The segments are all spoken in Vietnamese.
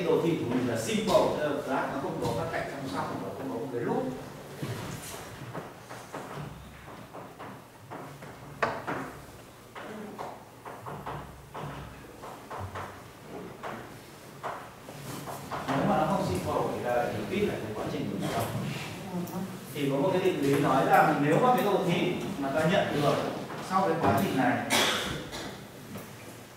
cái đồ thị của mình là simple tức là graph nó không có các cạnh song song và không có một cái lúc nếu mà nó không simple thì là hiểu biết là cái quá trình của nó thì có một cái định lý nói rằng nếu mà cái đồ thị mà ta nhận được sau cái quá trình này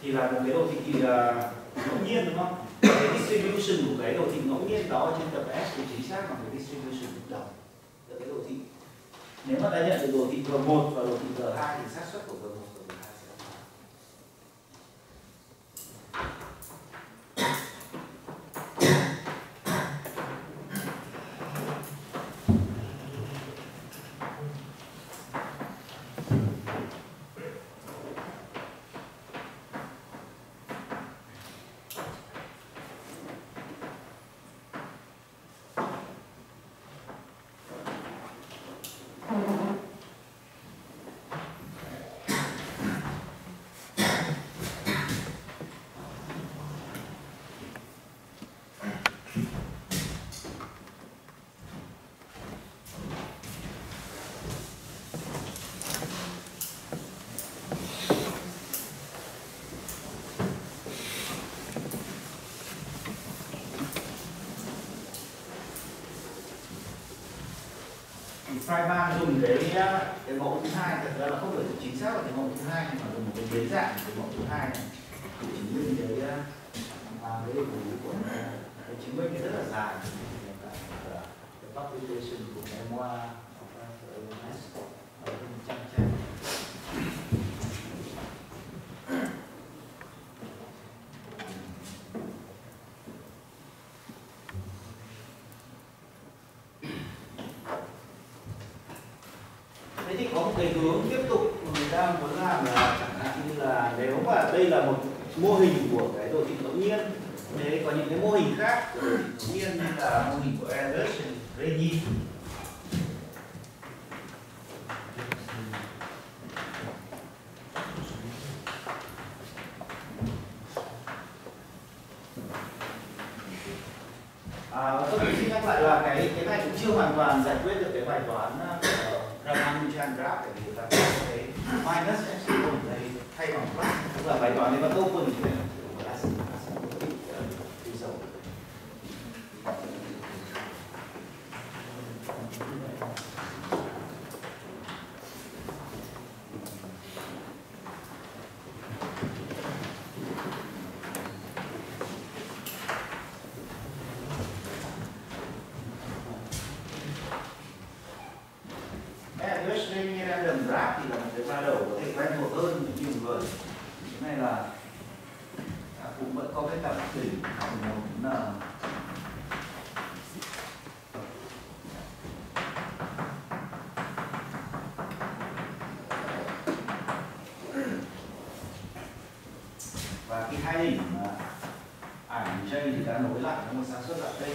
thì là một cái đồ thị à, uh, ngẫu nhiên đúng không? Cái distribution của cái đồ thị ngẫu nhiên đó trên tập S thì chính xác bằng cái distribution lúc đầu của cái đồ thị. Nếu mà ta nhận được đồ thị G1 và đồ thị G2 thì xác suất của G1 và G2 sẽ là thì Feynman dùng cái cái mẫu thứ hai thật ra là không phải chính xác là cái mẫu thứ hai nhưng mà dùng một cái biến dạng của mẫu thứ hai này để chứng minh cái mà cái định lý của cái chứng minh rất là dài cái publication của memoir của UNESCO ở trang trang thế thì có một cái hướng tiếp tục mà người ta muốn làm là chẳng hạn như là nếu mà đây là một mô hình của cái đồ thị ngẫu nhiên thế có những cái mô hình khác của đồ thị ngẫu nhiên như là mô hình của Ehlers Reni À, tôi xin nhắc lại là cái cái này cũng chưa hoàn toàn giải quyết được cái bài toán à, uh, trên graph bởi vì là có cái minus epsilon đây thay bằng plus. Tức là bài toán này vẫn open thì là plus đi sâu Edwards Remy random graph thì là một cái model có thể quen thuộc hơn nhiều người cái này là à, cũng vẫn có cái cảm tình học một là và cái hai đỉnh mà ảnh J thì đã nối lại với một xác suất là đây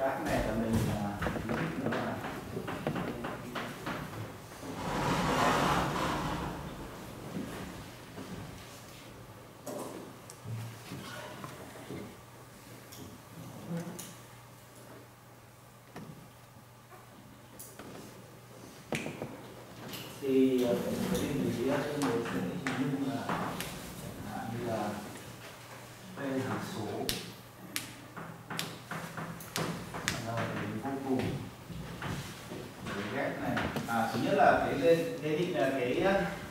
graph này là mình à, thì à, cái định lý ở trên cái hình dung là chẳng hạn như là p hằng số là đến vô cùng cái ghép này à thứ nhất thế à, cái cái cái định là cái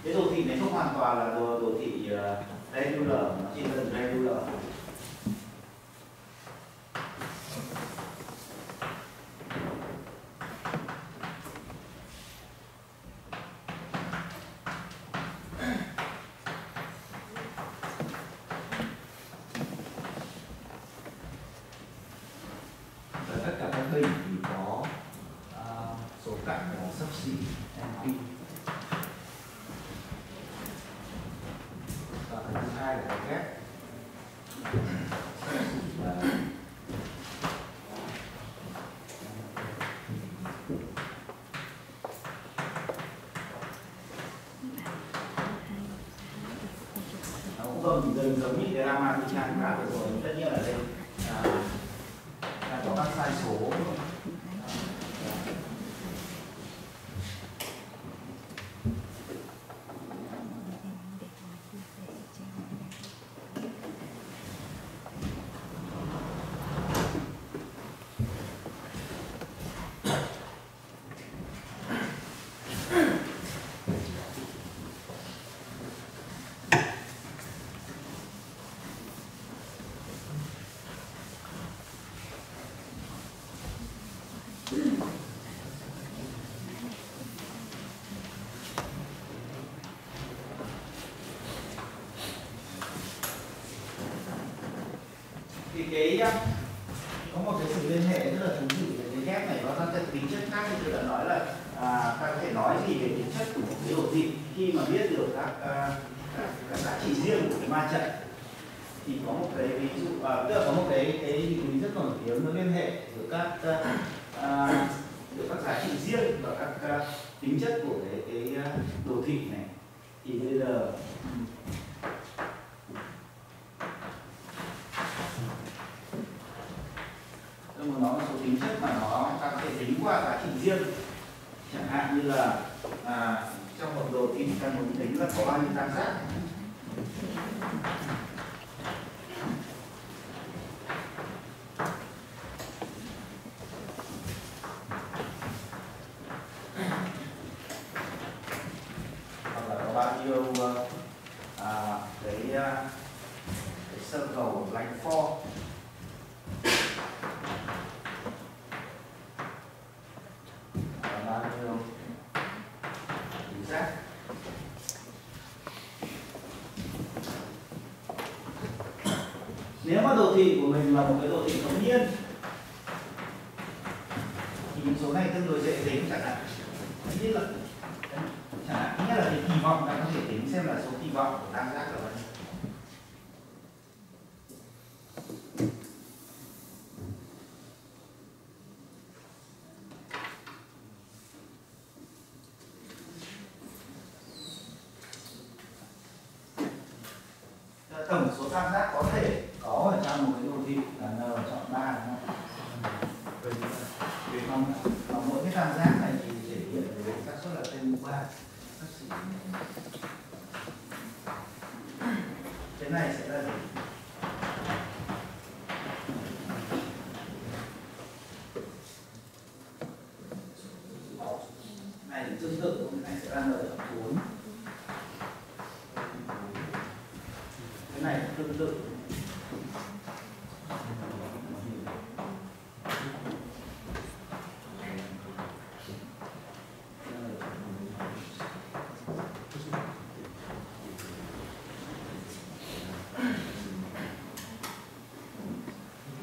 cái đồ thị này không hoàn toàn là đồ đồ thị uh, Vâng, vâng, cũng gần giống như cái Rama Chan rồi tất nhiên là đây là, là có các sai số. Cái ờ, có một cái sự liên hệ rất là thú vị về cái ghép này nó mang tính chất khác. Như tôi đã nói là à, ta có thể nói gì về tính chất của một cái đồ thị khi mà biết được các à, các, các giá trị riêng của cái ma trận. Thì có một cái ví dụ à, tức là có một cái cái lý rất nổi tiếng nó liên hệ giữa các ờ, à, giữa các giá trị riêng và các à, tính chất của cái cái đồ thị này. Thì bây giờ tôi muốn nói một số tính chất mà nó ta có thể tính qua giá trị riêng. Chẳng hạn như là à, trong một đồ thị ta muốn tính là có bao nhiêu tam giác. Hoặc là có bao nhiêu à, cái uh, cái sơ cầu lạnh for và bao nhiêu chính xác nếu mà đồ thị của mình là một cái đồ thị ngẫu nhiên. Thì số này tương đối dễ tính chẳng hạn. Như nhất là chẳng hạn nghĩa nhất là cái kỳ vọng ta có thể tính xem là số kỳ vọng của tam giác là bao nhiêu. Tổng số tam giác có thể có ở trong một cái đồ thị là n chọn ba đúng không? Vì vì mà, mỗi cái tam giác này thì thể hiện về xác suất là tên mũ ba cái này sẽ là gì? này tương tự cái này sẽ là n chọn bốn cái này cũng tương tự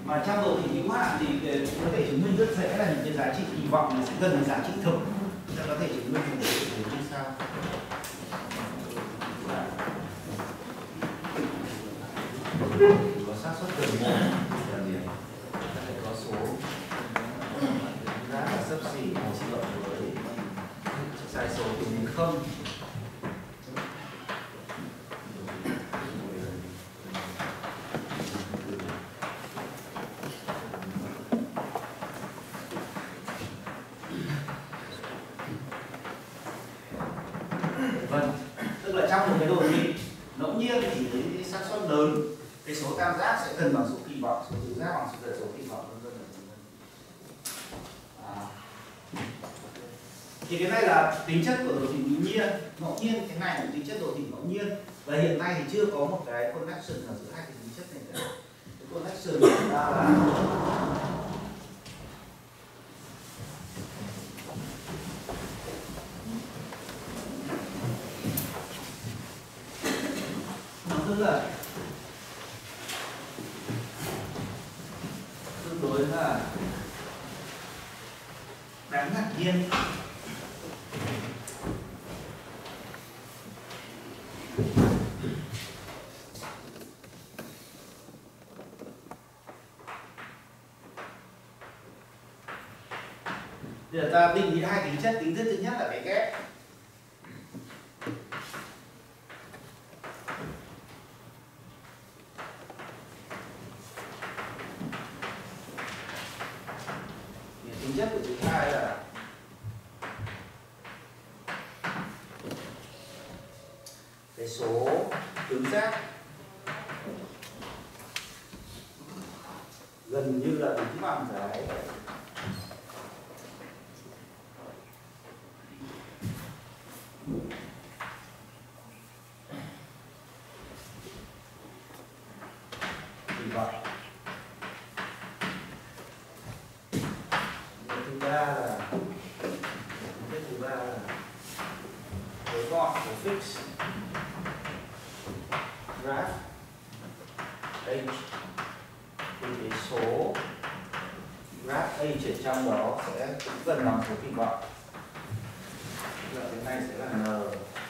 mà trong đồ thị hữu hạn thì ờ, có thể chứng minh rất dễ là những cái giá trị kỳ vọng nó sẽ gần với giá trị thực. Ta có thể chứng minh một cái sự như sau có xác suất gần một là gì? ta sẽ có số. Giá là sấp xỉ một triệu với. Sai số từ đến không vâng tức là trong một cái đồ thị ngẫu nhiên thì với cái xác suất lớn cái số tam giác sẽ gần bằng số kỳ vọng, số tứ giác bằng số số kỳ vọng, vân vân vân vân. À. thì cái này là tính chất của đồ thị ngẫu nhiên ngẫu nhiên, cái này là tính chất đồ thị ngẫu nhiên và hiện nay thì chưa có một cái connection nào giữa hai cái tính chất này cả cái connection của ta là nó tức là tương đối là đáng ngạc nhiên Bây giờ ta định nghĩa hai tính chất tính chất thứ nhất là cái ghép cái số tứ giác gần như là tính bằng cái thì vậy. Thứ ba là, cái thứ ba là cái gọn của fix graph h thì cái số graph h ở trong đó sẽ cũng gần bằng số kỳ vọng Tức là cái này sẽ là n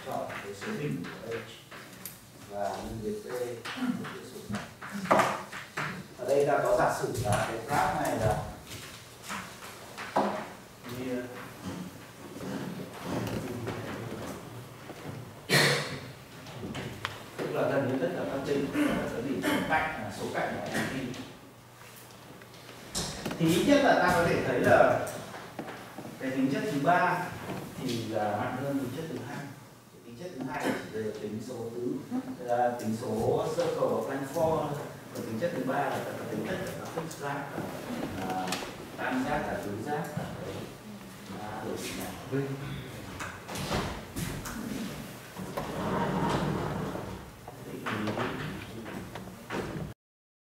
chọn cái số bình của h và nhân với t cái số này ở đây ta có giả sử là cái graph này là như tức là gần như tất cả các trình sẽ bị cạnh là số cạnh của MT thì ít nhất là ta có thể thấy là cái tính chất thứ ba thì là mạnh hơn tính chất thứ hai. Tính chất thứ hai là chỉ về tính số tứ là tính số circle và plan for còn tính chất thứ ba là tính chất là fixed giác, à, tam giác là tứ giác. Là cái à, đồ này